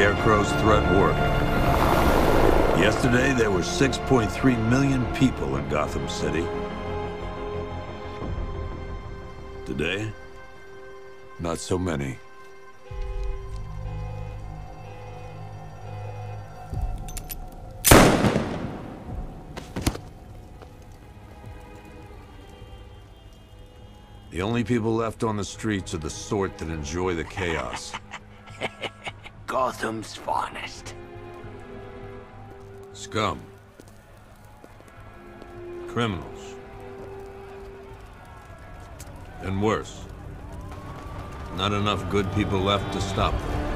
Scarecrow's threat worked. Yesterday, there were 6.3 million people in Gotham City. Today, not so many. The only people left on the streets are the sort that enjoy the chaos. Gotham's finest. Scum. Criminals. And worse. Not enough good people left to stop them.